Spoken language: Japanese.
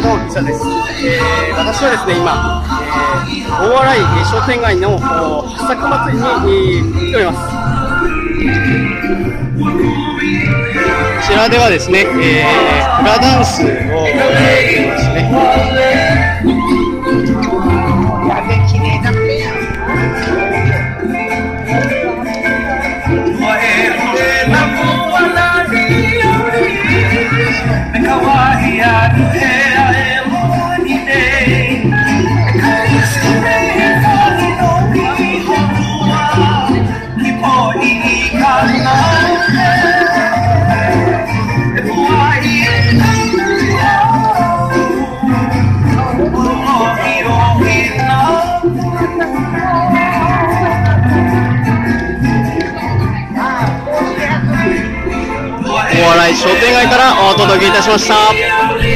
中の記者です、えー、私はですね今、えー、大洗商店街の八作祭りに、えー、来ております。こちらではですね、えー、フラダンスをやっていますね。お笑い商店街からお届けいたしました。